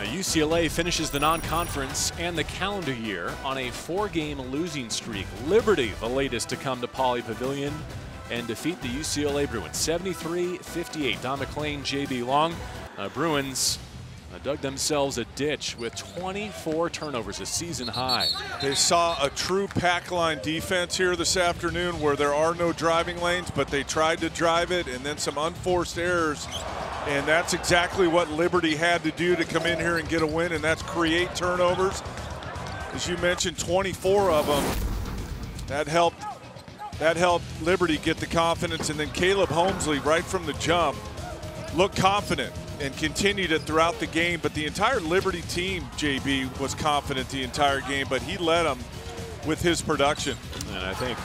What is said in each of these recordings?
Now, UCLA finishes the non-conference and the calendar year on a four-game losing streak. Liberty, the latest to come to Pauley Pavilion and defeat the UCLA Bruins 73-58. Don MacLean, JB Long. Uh, Bruins uh, dug themselves a ditch with 24 turnovers, a season high. They saw a true pack line defense here this afternoon where there are no driving lanes, but they tried to drive it and then some unforced errors. And that's exactly what Liberty had to do to come in here and get a win, and that's create turnovers. As you mentioned, 24 of them. That helped that helped Liberty get the confidence. And then Caleb Homesley, right from the jump, looked confident and continued it throughout the game. But the entire Liberty team, JB, was confident the entire game, but he led them with his production. And I think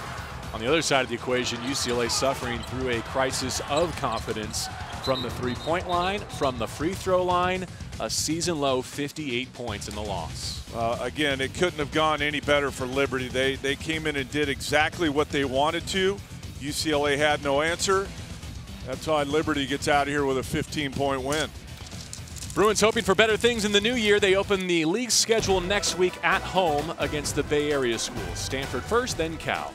on the other side of the equation, UCLA suffering through a crisis of confidence from the three-point line, from the free throw line, a season low 58 points in the loss. Uh, again, it couldn't have gone any better for Liberty. They, they came in and did exactly what they wanted to. UCLA had no answer. That's why Liberty gets out of here with a 15-point win. Bruins hoping for better things in the new year. They open the league schedule next week at home against the Bay Area schools. Stanford first, then Cal.